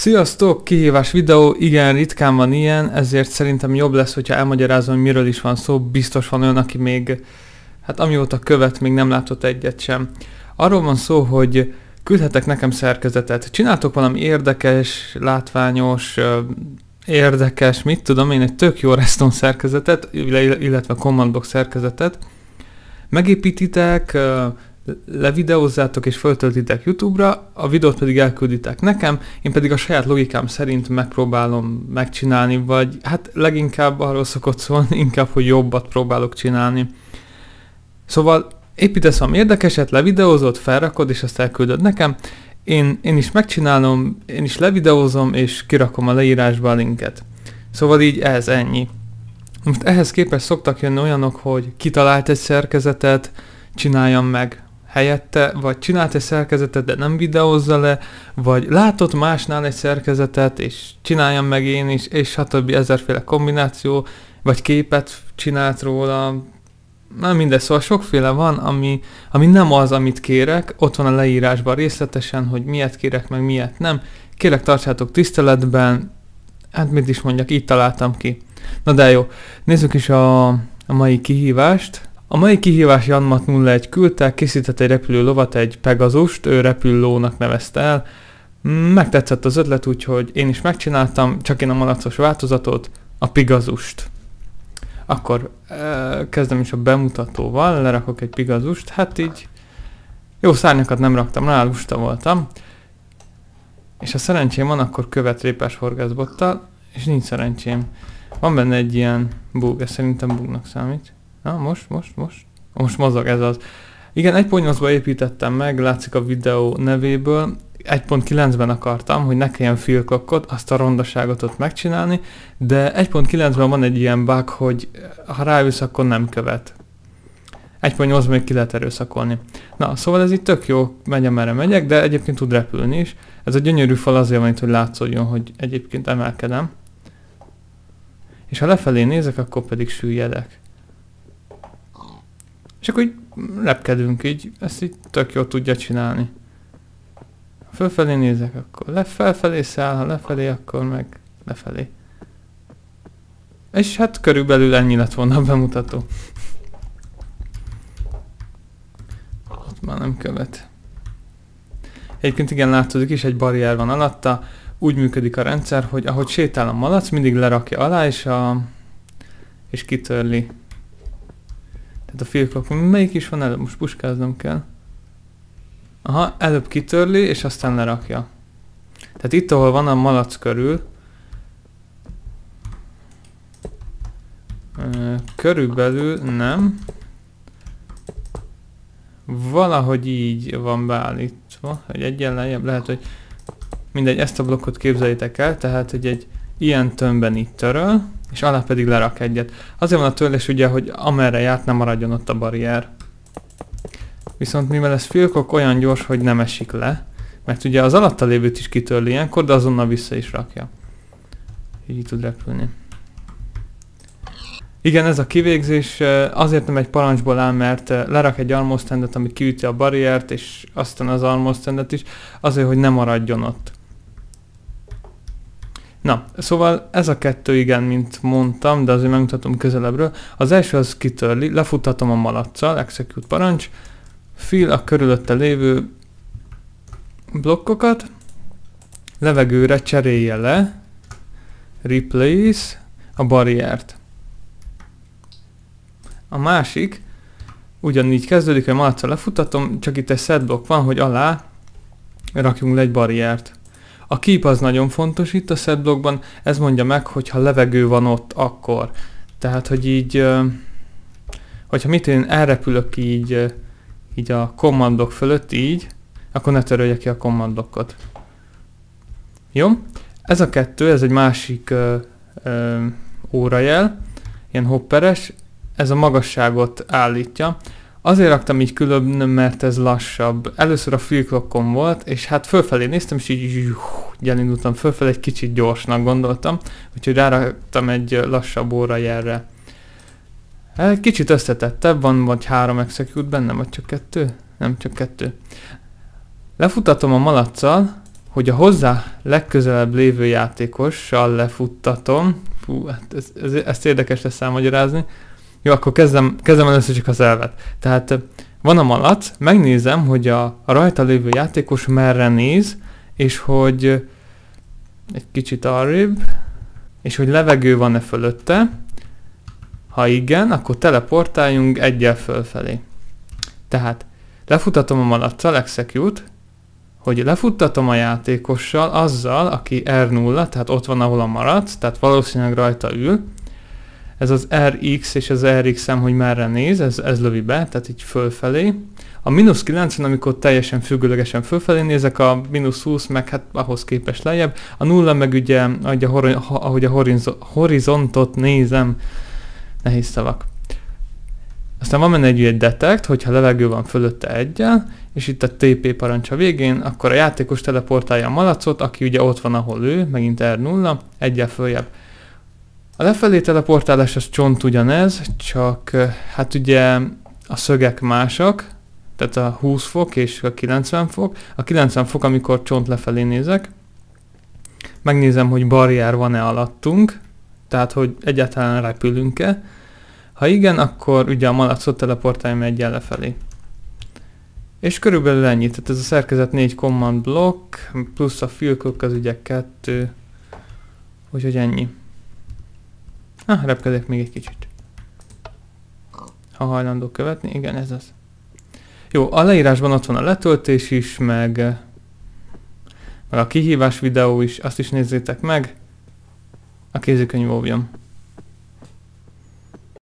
Sziasztok! Kihívás videó, igen, ritkán van ilyen, ezért szerintem jobb lesz, hogyha elmagyarázom, hogy miről is van szó. Biztos van olyan, aki még, hát amióta követ, még nem látott egyet sem. Arról van szó, hogy küldhetek nekem szerkezetet. Csináltok valami érdekes, látványos, érdekes, mit tudom én, egy tök jó reston szerkezetet, illetve command block szerkezetet. Megépítitek, levideózzátok és föltöltitek YouTube-ra, a videót pedig elkülditek nekem, én pedig a saját logikám szerint megpróbálom megcsinálni, vagy hát leginkább arról szokott szólni, inkább, hogy jobbat próbálok csinálni. Szóval építesz valami érdekeset, levideózod, felrakod, és azt elküldöd nekem, én, én is megcsinálom, én is levideózom, és kirakom a leírásba a linket. Szóval így ez ennyi. Most ehhez képest szoktak jönni olyanok, hogy kitalált egy szerkezetet, csináljam meg, helyette, vagy csinált egy szerkezetet, de nem videózza le, vagy látott másnál egy szerkezetet, és csináljam meg én is, és stb. ezerféle kombináció, vagy képet csinált róla, nem mindegy, szóval sokféle van, ami, ami nem az, amit kérek, ott van a leírásban részletesen, hogy miért kérek, meg miért nem. Kérek, tartsátok tiszteletben, hát mit is mondjak, így találtam ki. Na de jó, nézzük is a, a mai kihívást. A mai kihívás Janmat 01 küldte, készített egy repülő lovat, egy Pegazust, ő repülőlónak nevezte el. Megtetszett az ötlet, úgyhogy én is megcsináltam, csak én a malacos változatot, a Pigazust. Akkor kezdem is a bemutatóval, lerakok egy Pigazust, hát így jó szárnyakat nem raktam rá, lusta voltam. És ha szerencsém van, akkor követ répás horgászbottal, és nincs szerencsém. Van benne egy ilyen bug, ez szerintem bugnak számít. Na, most, most, most. Most mozog ez az. Igen, 1.8-ba építettem meg, látszik a videó nevéből. 1.9-ben akartam, hogy ne kelljen filkokkot, azt a rondaságot ott megcsinálni, de 1.9-ben van egy ilyen bug, hogy ha ráülsz, akkor nem követ. 1.8-ban még ki lehet erőszakolni. Na, szóval ez itt tök jó, megy amerre megyek, de egyébként tud repülni is. Ez a gyönyörű fal azért van itt, hogy látszódjon, hogy egyébként emelkedem. És ha lefelé nézek, akkor pedig süllyedek. És akkor így repkedünk így, ezt így tök jól tudja csinálni. Ha fölfelé nézek, akkor le száll, ha lefelé, akkor meg lefelé. És hát körülbelül ennyi lett volna a bemutató. Ott már nem követ. Egyébként igen, látszódik is, egy barrier van alatta. Úgy működik a rendszer, hogy ahogy sétál a malac, mindig lerakja alá, és, a, és kitörli tehát a filkok, melyik is van előbb? Most puskáznom kell. Aha, előbb kitörli, és aztán lerakja. Tehát itt, ahol van a malac körül, körülbelül nem. Valahogy így van beállítva, hogy egyen lejjebb lehet, hogy mindegy, ezt a blokkot képzeljétek el, tehát hogy egy ilyen tömbben itt töröl, és alá pedig lerak egyet. Azért van a törlés ugye, hogy amerre járt, nem maradjon ott a barrier. Viszont mivel ez filkok olyan gyors, hogy nem esik le, mert ugye az alatta lévőt is kitörli ilyenkor, de azonnal vissza is rakja. Így tud repülni. Igen, ez a kivégzés azért nem egy parancsból áll, mert lerak egy armosztendet, amit kiüti a barriert, és aztán az armosztendet is, azért, hogy ne maradjon ott. Na, szóval ez a kettő igen, mint mondtam, de azért megmutatom közelebbről. Az első az kitörli, lefuttatom a malaccal, execute parancs, fill a körülötte lévő blokkokat, levegőre cserélje le, replace a barriert. A másik ugyanígy kezdődik, hogy malaccal lefutatom, csak itt egy set block van, hogy alá rakjunk le egy barriert. A keep az nagyon fontos itt a setblockban, ez mondja meg, hogy ha levegő van ott, akkor. Tehát, hogy így, hogyha mit én elrepülök így, így a commandok fölött így, akkor ne törölje ki a commandokot. Jó? Ez a kettő, ez egy másik ö, ö, órajel, ilyen hopperes, ez a magasságot állítja. Azért raktam így külön, mert ez lassabb. Először a filklokkon volt, és hát fölfelé néztem, és így, így elindultam fölfelé, egy kicsit gyorsnak gondoltam, úgyhogy ráraktam egy lassabb órajelre. Hát, kicsit összetettebb, van vagy három execute benne, vagy csak kettő? Nem, csak kettő. Lefutatom a malaccal, hogy a hozzá legközelebb lévő játékossal lefuttatom, fú, hát ez, ez, ezt érdekes lesz elmagyarázni, jó, akkor kezdem, kezdem először csak az elvet. Tehát van a malac, megnézem, hogy a, a rajta lévő játékos merre néz, és hogy egy kicsit arrébb, és hogy levegő van-e fölötte. Ha igen, akkor teleportáljunk egyel fölfelé. Tehát lefutatom a malaccal, execute, hogy lefuttatom a játékossal azzal, aki R0, tehát ott van, ahol a malac, tehát valószínűleg rajta ül, ez az RX és az RX-em, hogy merre néz, ez, ez lövi be, tehát így fölfelé. A mínusz 90, amikor teljesen függőlegesen fölfelé nézek, a mínusz 20 meg hát ahhoz képest lejjebb. A nulla meg ugye, ahogy a, ahogy a horizontot nézem, nehéz szavak. Aztán van benne egy, detect, hogyha levegő van fölötte egyel, és itt a TP parancs a végén, akkor a játékos teleportálja a malacot, aki ugye ott van, ahol ő, megint R0, egyel följebb. A lefelé teleportálás az csont ugyanez, csak hát ugye a szögek mások, tehát a 20 fok és a 90 fok. A 90 fok, amikor csont lefelé nézek, megnézem, hogy barrier van-e alattunk, tehát hogy egyáltalán repülünk-e. Ha igen, akkor ugye a malacot teleportáljam egyen lefelé. És körülbelül ennyi, tehát ez a szerkezet 4 command block, plusz a filkök az ugye 2, úgyhogy ennyi. Ah, repkedek még egy kicsit. Ha hajlandó követni, igen, ez az. Jó, a leírásban ott van a letöltés is, meg, meg a kihívás videó is, azt is nézzétek meg. A kézikönyv óvjon.